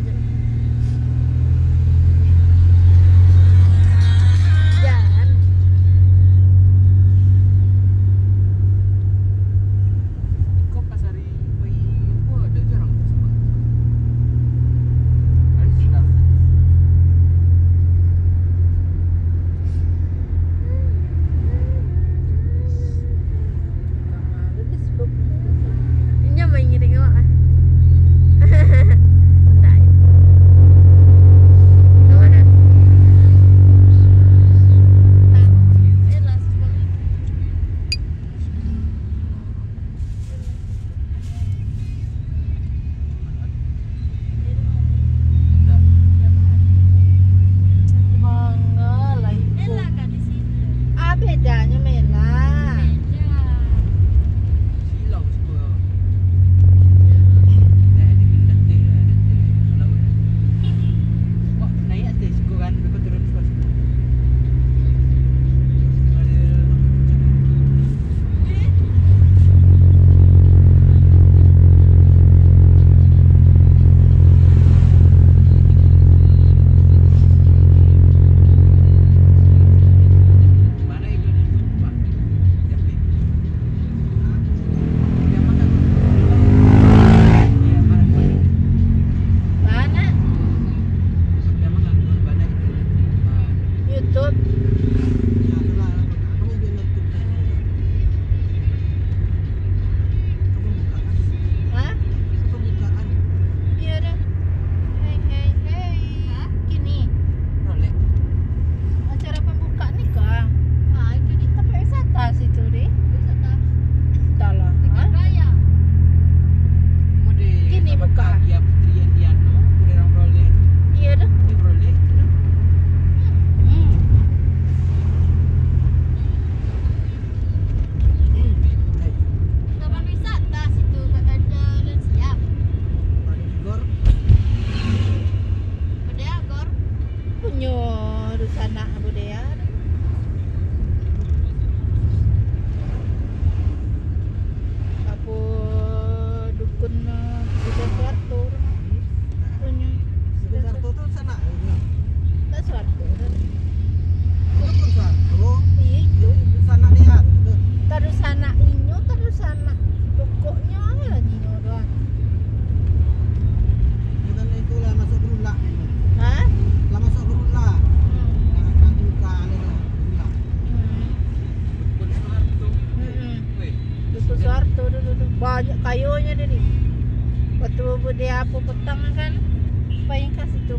legend.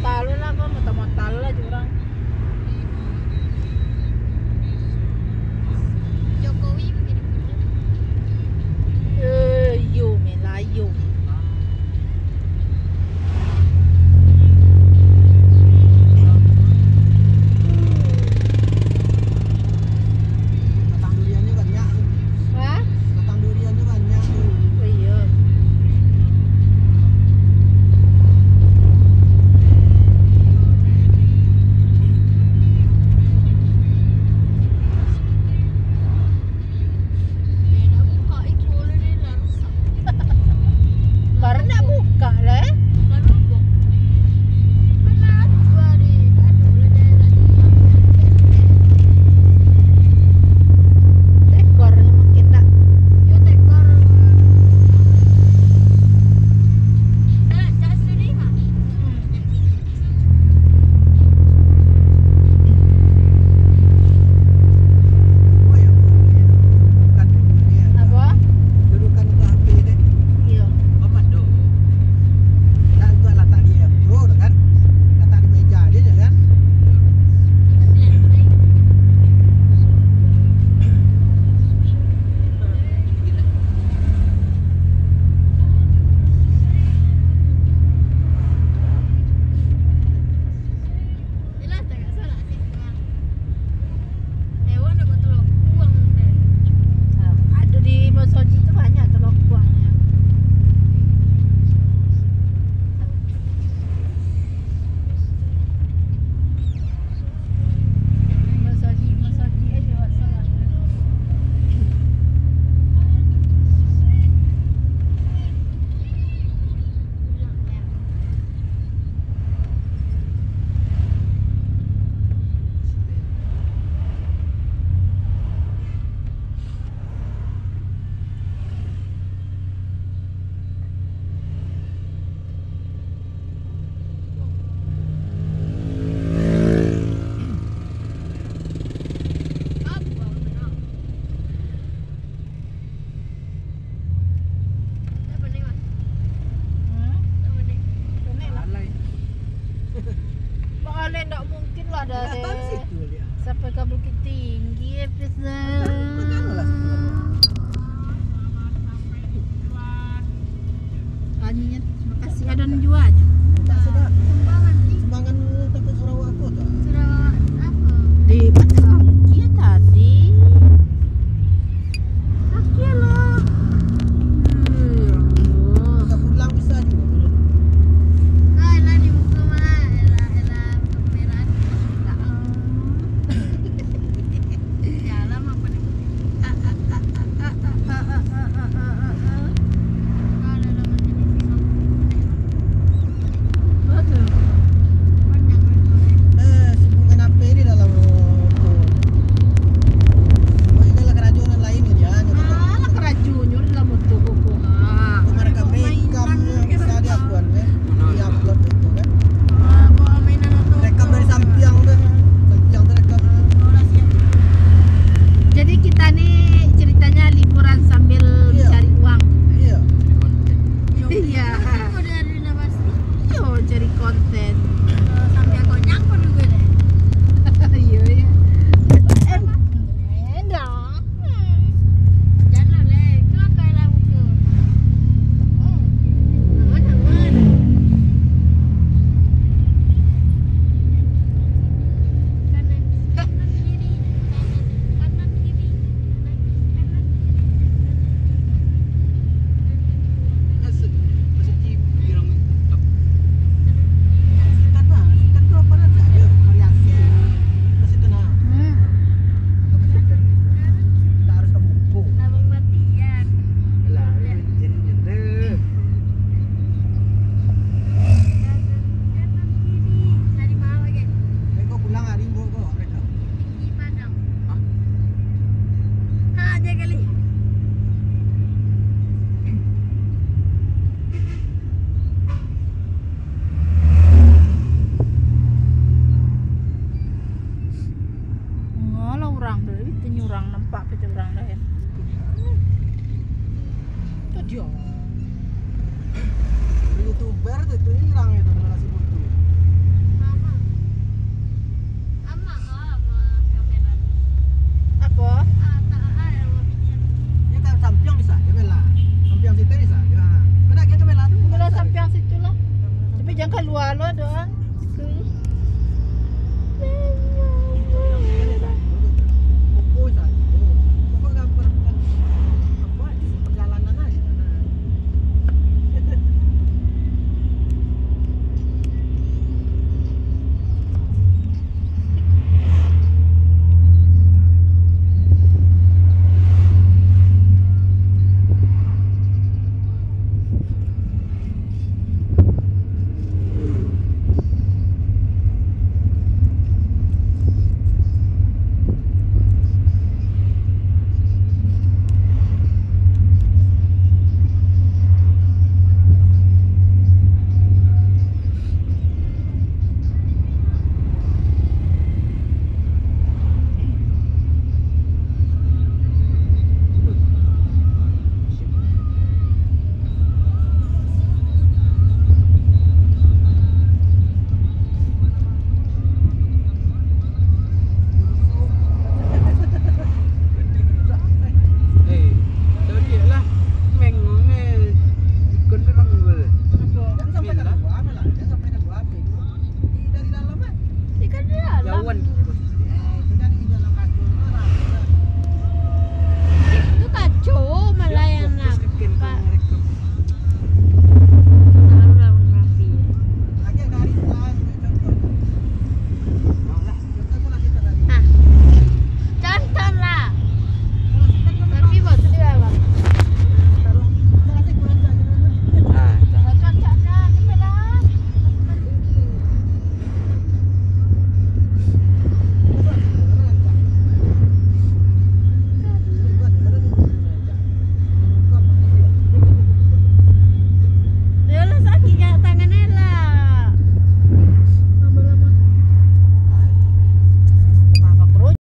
talo lah kok teman. motor lah curang Sim, e a prisão. Tuh itu hilang itu